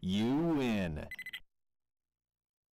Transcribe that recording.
You win.